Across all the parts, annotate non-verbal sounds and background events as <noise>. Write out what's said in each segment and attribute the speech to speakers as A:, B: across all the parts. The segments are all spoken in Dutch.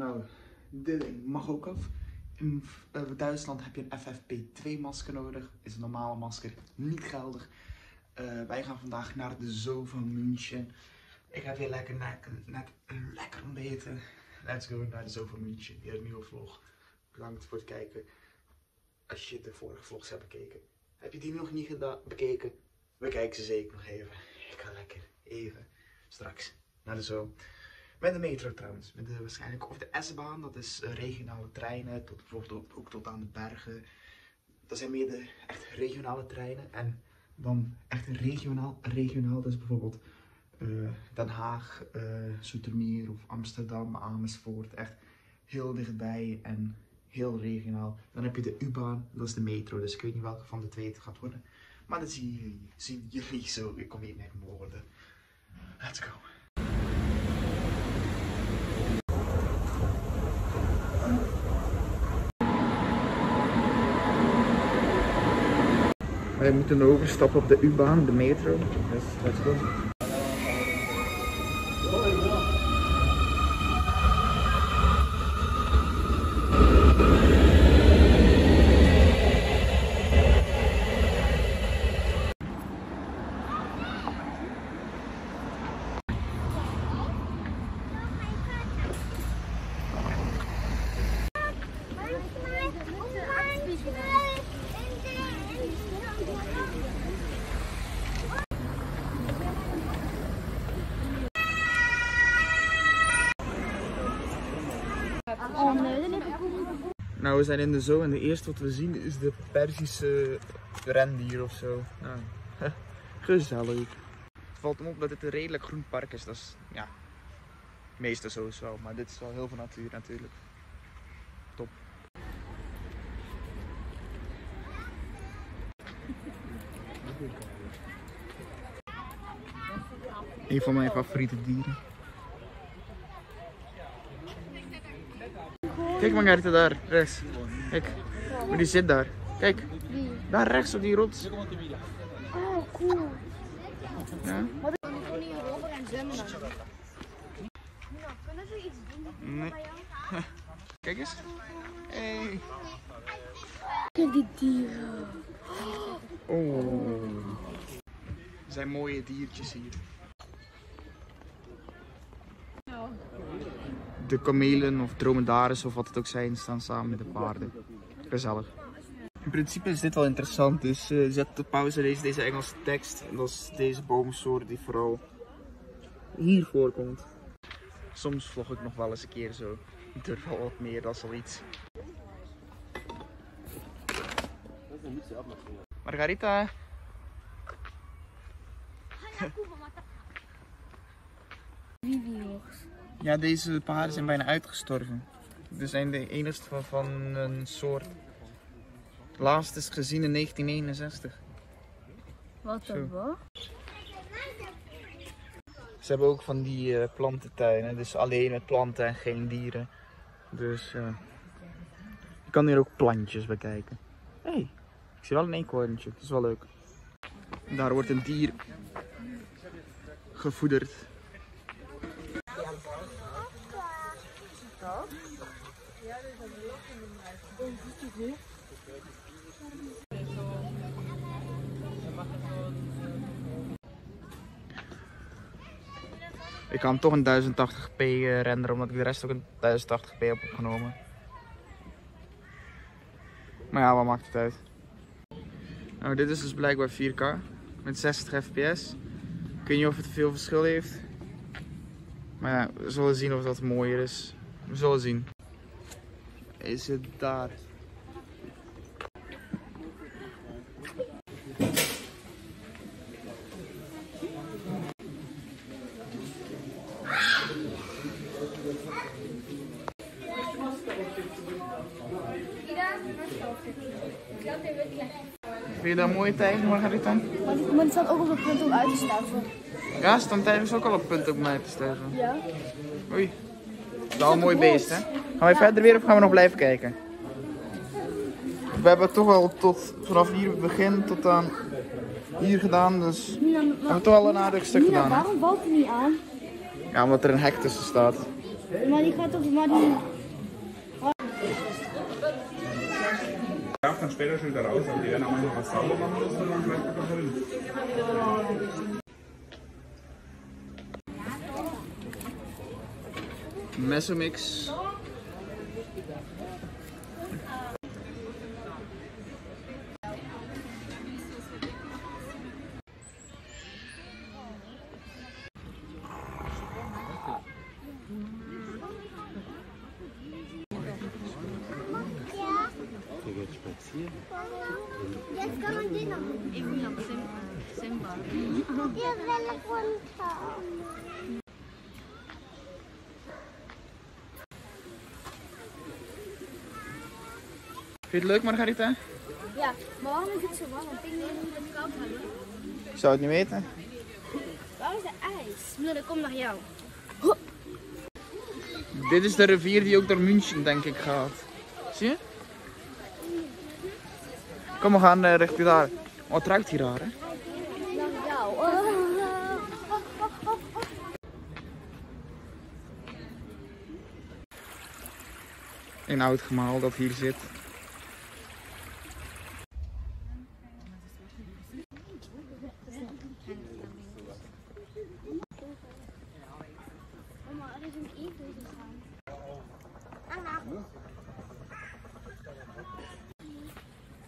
A: Nou, dit ding mag ook af. In eh, Duitsland heb je een FFP2 masker nodig. Is een normale masker niet geldig. Eh, wij gaan vandaag naar de Zoo van München. Ik heb weer lekker net, net lekker ontbeten. Let's go naar de Zoo van München. Weer een nieuwe vlog. Bedankt voor het kijken. Als je de vorige vlogs hebt bekeken. Heb je die nog niet bekeken? We kijken ze zeker nog even. Ik ga lekker even straks naar de Zoo. Met de metro trouwens. Met de, waarschijnlijk of de S-baan. Dat is eh, regionale treinen. Tot, bijvoorbeeld ook tot aan de bergen. Dat zijn meer de echt regionale treinen. En dan echt regionaal. Regionaal, dus bijvoorbeeld eh, Den Haag, uh, of Amsterdam, Amersfoort. Echt heel dichtbij en heel regionaal. Dan heb je de U-baan, dat is de metro. Dus ik weet niet welke van de twee het gaat worden. Maar dat zien jullie, zien jullie zo. Ik kom hier net mijn woorden. Let's go. Wij moeten overstappen op de U-baan, de metro. Nou, we zijn in de zoo en het eerste wat we zien is de Perzische rendier of zo. Nou, gezellig. Het valt me op dat het een redelijk groen park is. Dat is, ja, meeste zo's wel. Maar dit is wel heel veel natuur natuurlijk. Top. Een van mijn favoriete dieren. Kijk Margarita daar, rechts. Kijk, maar die zit daar. Kijk, daar rechts op die rots.
B: Oh, cool.
A: Ja?
B: Nou,
A: Nee. <laughs> Kijk eens. Hey.
B: Kijk die dieren.
A: Oh. Er zijn mooie diertjes hier. De kamelen of dromedaris of wat het ook zijn staan samen met de paarden. Gezellig. In principe is dit wel interessant, dus eh, zet op pauze lees deze Engelse tekst. En dat is deze boomsoort die vooral hier voorkomt. Soms vlog ik nog wel eens een keer zo. Ik durf wel wat meer, dat is al iets. Margarita.
B: Viviors.
A: Ja, deze paarden zijn bijna uitgestorven. Ze zijn de enigste van, van een soort. Laatst is gezien in 1961.
B: Wat een wat?
A: Ze hebben ook van die eh, plantentuinen, dus alleen met planten en geen dieren. Dus eh, je kan hier ook plantjes bekijken. Hé, hey, ik zie wel een eekhoorntje, dat is wel leuk. Daar wordt een dier gevoederd. Ik kan toch een 1080p eh, renderen, omdat ik de rest ook een 1080p heb opgenomen. Maar ja, wat maakt het uit? Nou, dit is dus blijkbaar 4K met 60 fps. Ik weet niet of het veel verschil heeft. Maar ja, we zullen zien of dat mooier is. We zullen zien. Is het daar? Vind je dat een mooie tijger, Margarita?
B: Maar, die- maar die staat ook op het punt om uit te sterven.
A: Ja, staan tijgers ook al op punt om mij te sterven.
B: Ja.
A: Oei. Dat is wel een mooi beest, hè? Gaan we verder weer of gaan we nog blijven kijken? We hebben toch wel tot vanaf hier het begin tot aan hier gedaan, dus we hebben toch wel een aardig stuk
B: Mina
A: gedaan.
B: Waarom valt hij niet aan?
A: Ja, omdat er een hek tussen staat.
B: Maar die gaat op, maar die...
C: später schon wieder raus, aber die werden auch was sauber machen müssen und dann gleich wieder drin.
A: Mesomix.
B: Jetzt kann man den noch. Ich will noch Simba. Wir wollen runter.
A: Vind je het leuk, Margarita?
B: Ja, maar waarom is het zo warm? Ik denk dat we het koud hebben.
A: Ik zou het niet weten.
B: Waar is de ijs? Nee, dat komt naar jou.
A: Dit is de rivier die ook door München, denk ik, gaat. Zie je? Kom, we gaan eh, richting daar. Oh, het ruikt hier raar, hè? Een oud gemaal dat hier zit.
B: Mama, er is een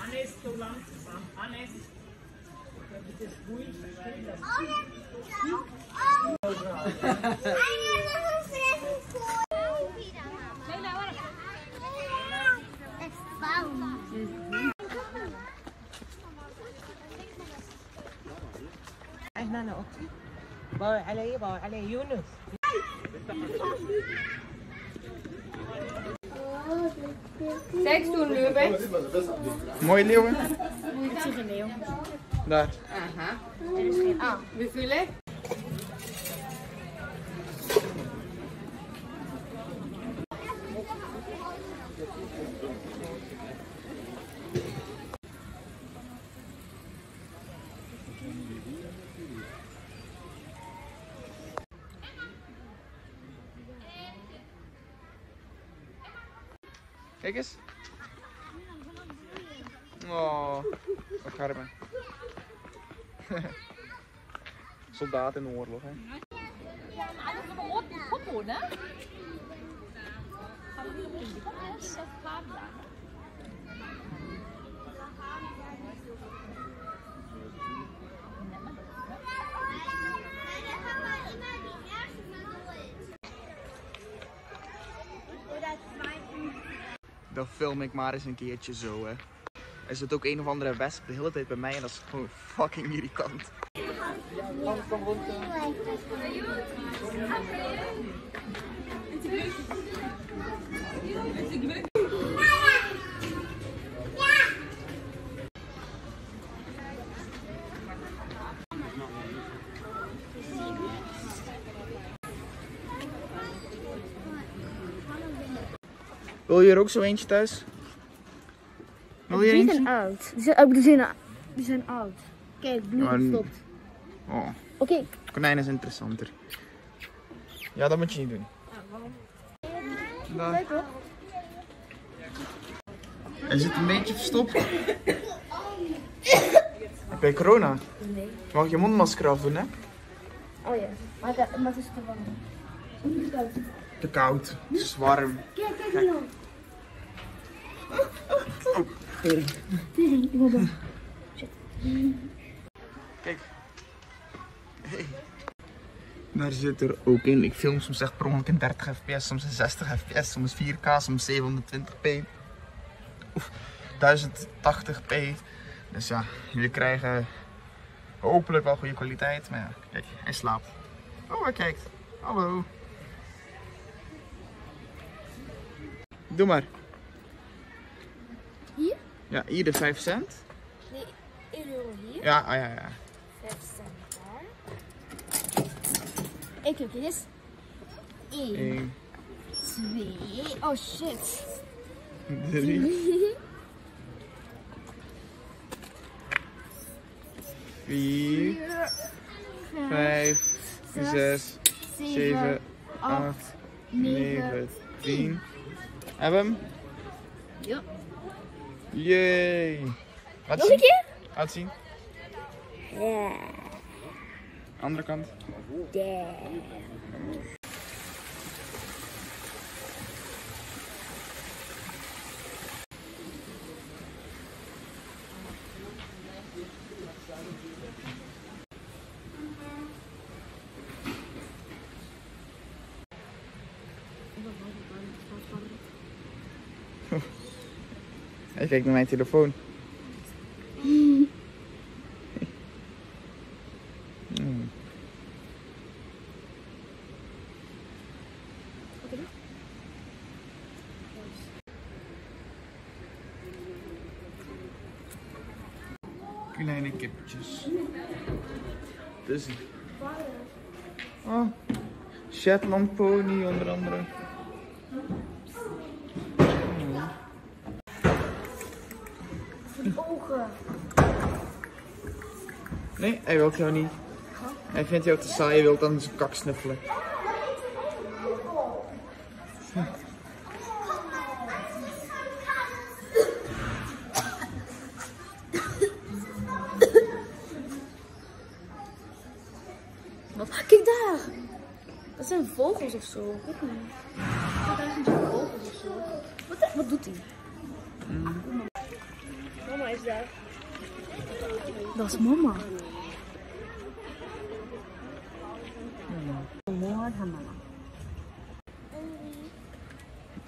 B: Anne ist so lang.
D: احنا انا اختي باوي علي باوي علي يونس
E: Seks doen Löwe.
A: Mooie leeuwen.
B: Leeuw.
A: Daar.
E: Aha.
B: Er is geen A.
E: Wie viele?
A: Kijk eens. Oh, wat. Soldaat in de oorlog, hè? Dan film ik maar eens een keertje zo, hè. Er zit ook een of andere wesp de hele tijd bij mij en dat is gewoon fucking irritant. Wil je er ook zo eentje thuis? Wil je
B: Die
A: eentje?
B: zijn oud. Die zijn, oh, die zijn, die zijn oud. Kijk, bloed stopt.
A: Oh,
B: Oké,
A: konijn is interessanter. Ja, dat moet je niet doen. Dag.
B: leuk hoor.
A: Hij zit een beetje verstopt. <coughs> Heb jij corona?
B: Nee.
A: Mag je mondmasker afdoen, hè?
B: Oh ja, maar, dat- maar het is te warm.
A: Te koud. Het is warm.
B: Kijk, kijk hier.
A: Kijk. Daar zit er ook in. Ik film soms echt per ongeluk in 30 fps, soms in 60 fps, soms 4K, soms 720p. Oef, 1080p. Dus ja, jullie krijgen hopelijk wel goede kwaliteit. Maar ja, kijk, hij slaapt. Oh, hij kijkt. Hallo. Doe maar. Ja, hier de 5 cent.
B: Nee, 1 euro hier,
A: Ja, ah, ja, ja.
B: 5 cent daar. Ik kijk, is 1,
A: Eén,
B: 2, oh shit.
A: drie, <laughs> vier, vijf, zes, zeven, acht, negen, tien. Hebben we hem?
B: Ja.
A: Laat
B: Nog
A: zien.
B: een keer?
A: Laat zien.
B: Ja.
A: Andere kant. Hij kijkt naar mijn telefoon. Kleine kippetjes. Dus. Oh, Shetland pony onder andere. Nee, hij wil jou niet. Hij vindt jou te saai, hij wil dan zijn kak snuffelen.
B: Wat? Kijk daar! Dat zijn vogels of zo. Ik weet niet. Dat zijn vogels of zo. Wat, wat doet hij? Mama is daar. Dat is mama.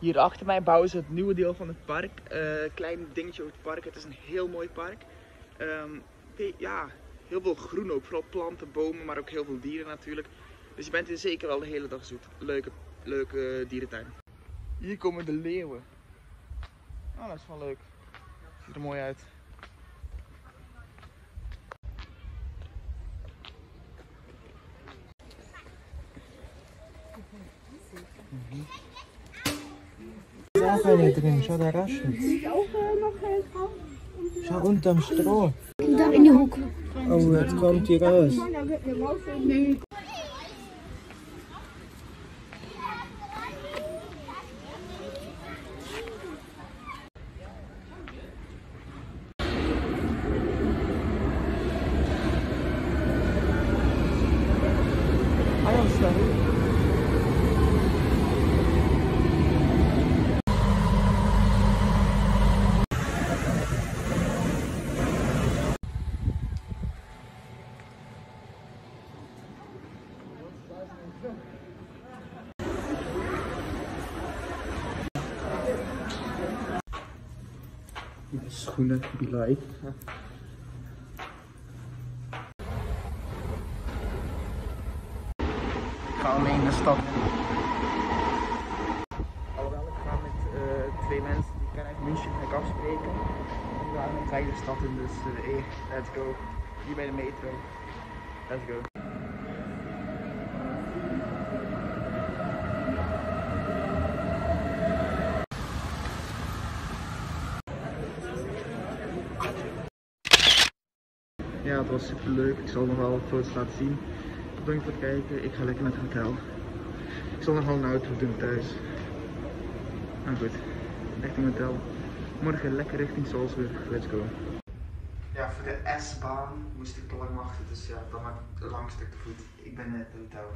A: Hier achter mij bouwen ze het nieuwe deel van het park. Eh klein dingetje over het park. Het is een heel mooi park. Ehm, ja, heel veel groen ook. Vooral planten, bomen, maar ook heel veel dieren natuurlijk. Dus je bent hier zeker wel de hele dag zoet. Leuke, leuke dierentuin. Hier komen de leeuwen. Oh, dat is wel leuk. Ziet er mooi uit.
D: Auch eine drin, schau da rasch. Schau unterm Stroh.
B: In die hoek.
D: Oh, jetzt kommt die raus.
A: Mijn schoenen, be like. Ik ga alleen de stad. Alhoewel, ik ga met eh, twee mensen die ik ken uit München ga ik afspreken. We gaan een de stad in, dus uh, let's go. Hier bij de metro. Let's go. Ja, het was super leuk. Ik zal nog wel foto's laten zien. Bedankt voor het kijken. Ik ga lekker naar het hotel. Ik zal nog wel een auto doen thuis. Nou goed, richting hotel. Morgen lekker richting Salzburg. Let's go. Ja, voor de S-baan moest ik te lang wachten, dus ja, dan maar lang stuk te voet. Ik ben net het hotel.